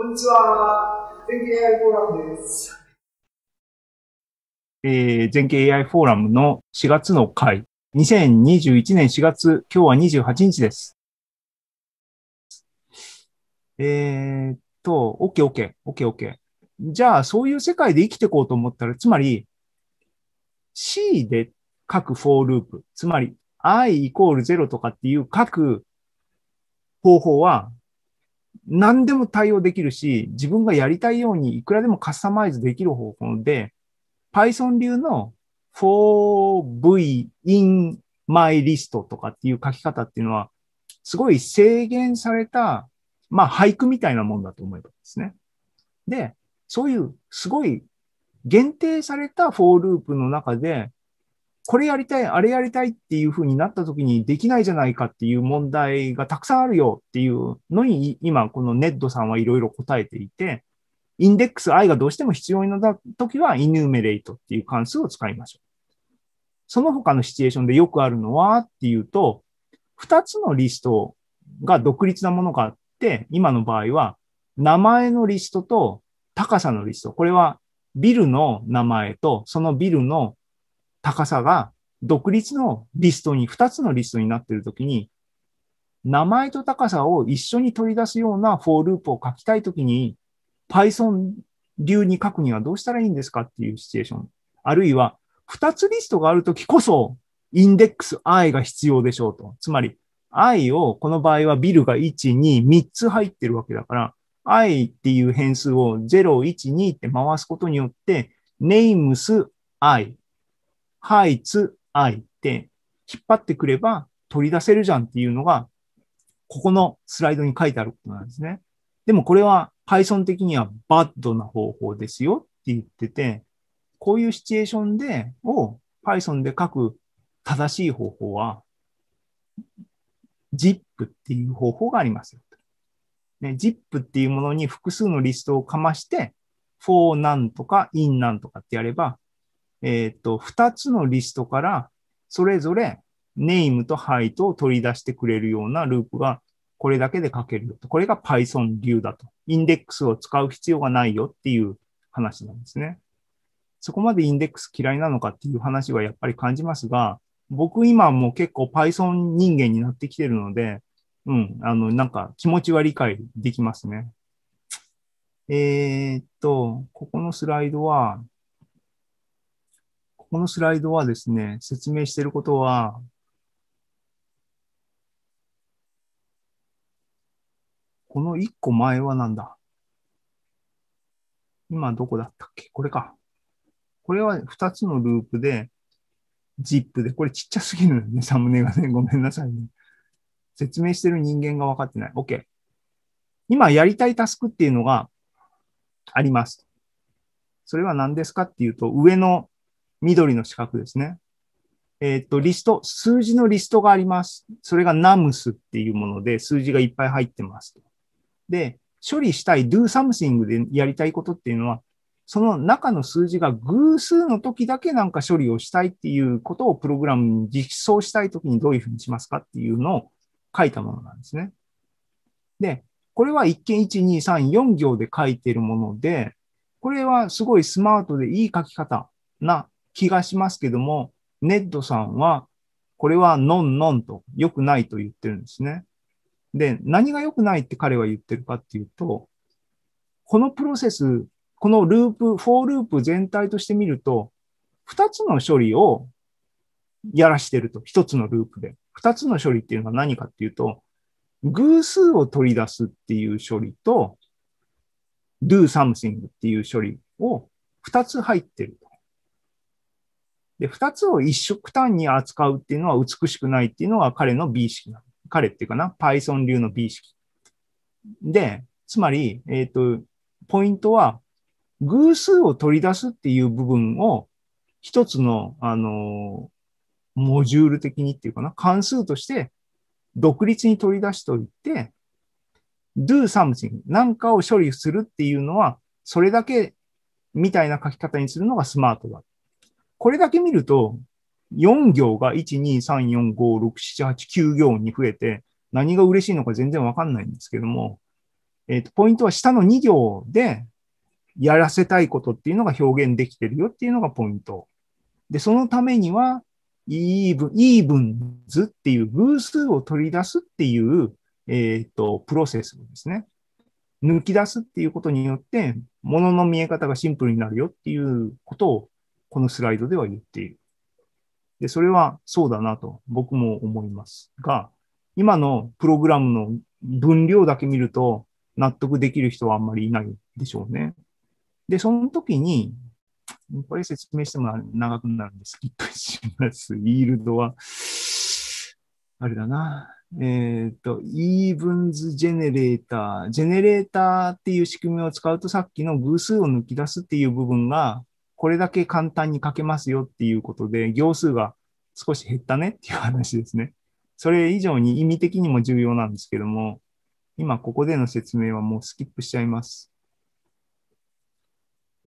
こんにちは。全景 AI フォーラムです。えー、全景 AI フォーラムの4月の回。2021年4月、今日は28日です。えー、っと、OK, OK, OK, OK. じゃあ、そういう世界で生きていこうと思ったら、つまり、C で書く for ループ、つまり i イコール0とかっていう書く方法は、何でも対応できるし、自分がやりたいようにいくらでもカスタマイズできる方法で、Python 流の 4v in my list とかっていう書き方っていうのは、すごい制限された、まあ俳句みたいなもんだと思えばですね。で、そういうすごい限定された for ループの中で、これやりたい、あれやりたいっていう風になった時にできないじゃないかっていう問題がたくさんあるよっていうのに、今このネッドさんはいろいろ答えていて、インデックス i がどうしても必要になった時は、 enumerate っていう関数を使いましょう。その他のシチュエーションでよくあるのはっていうと、二つのリストが独立なものがあって、今の場合は、名前のリストと高さのリスト。これはビルの名前とそのビルの高さが独立のリストに、二つのリストになっているときに、名前と高さを一緒に取り出すような for loop を書きたいときに、Python 流に書くにはどうしたらいいんですかっていうシチュエーション。あるいは、二つリストがあるときこそ、インデックス i が必要でしょうと。つまり、i を、この場合はビルが1、2、3つ入ってるわけだから、i っていう変数を0、1、2って回すことによって、names i ハイツ、アイって引っ張ってくれば取り出せるじゃんっていうのが、ここのスライドに書いてあることなんですね。でもこれは Python 的にはバッドな方法ですよって言ってて、こういうシチュエーションで、を Python で書く正しい方法は、ZIP っていう方法がありますよ。ね、ZIP っていうものに複数のリストをかまして、for なんとか in なんとかってやれば、えっ、と、二つのリストから、それぞれネームとハイトを取り出してくれるようなループが、これだけで書けるよと。これが Python 流だと。インデックスを使う必要がないよっていう話なんですね。そこまでインデックス嫌いなのかっていう話はやっぱり感じますが、僕今も結構 Python 人間になってきてるので、うん、あの、なんか気持ちは理解できますね。えー、っと、ここのスライドは、このスライドはですね、説明していることは、この一個前はなんだ？今どこだったっけ？これか。これは二つのループで、ZIP で、これちっちゃすぎるね、サムネがね。ごめんなさいね。説明してる人間が分かってない。OK。今やりたいタスクっていうのがあります。それは何ですかっていうと、上の緑の四角ですね。えっ、と、リスト、数字のリストがあります。それが nums っていうもので、数字がいっぱい入ってます。で、処理したい do something でやりたいことっていうのは、その中の数字が偶数の時だけなんか処理をしたいっていうことをプログラムに実装したい時にどういうふうにしますかっていうのを書いたものなんですね。で、これは一見1、2、3、4行で書いているもので、これはすごいスマートでいい書き方な気がしますけども、ネッドさんは、これはノンノンと良くないと言ってるんですね。で、何が良くないって彼は言ってるかっていうと、このプロセス、このループ、 for loop 全体として見ると、二つの処理をやらしてると。一つのループで。二つの処理っていうのは何かっていうと、偶数を取り出すっていう処理と、do something っていう処理を二つ入ってると。で、二つを一色単に扱うっていうのは美しくないっていうのが彼の美意識な彼っていうかな、Python 流の美意識。で、つまり、えっ、ー、と、ポイントは、偶数を取り出すっていう部分を一つの、あの、モジュール的にっていうかな、関数として独立に取り出しておいて、do something なんかを処理するっていうのは、それだけみたいな書き方にするのがスマートだ。これだけ見ると、4行が1、2、3、4、5、6、7、8、9行に増えて、何が嬉しいのか全然わかんないんですけども、えっ、と、ポイントは下の2行でやらせたいことっていうのが表現できてるよっていうのがポイント。で、そのためには、 even、evens っていう偶数を取り出すっていう、えっ、と、プロセスですね。抜き出すっていうことによって、物の見え方がシンプルになるよっていうことを、このスライドでは言っている。で、それはそうだなと僕も思いますが、今のプログラムの分量だけ見ると納得できる人はあんまりいないでしょうね。で、その時に、これ説明しても長くなるんでスキップします。 yield は、あれだな。えっ、ー、と、 evens generator。ジェネレーターっていう仕組みを使うとさっきの偶数を抜き出すっていう部分が、これだけ簡単に書けますよっていうことで、行数が少し減ったねっていう話ですね。それ以上に意味的にも重要なんですけども、今ここでの説明はもうスキップしちゃいます。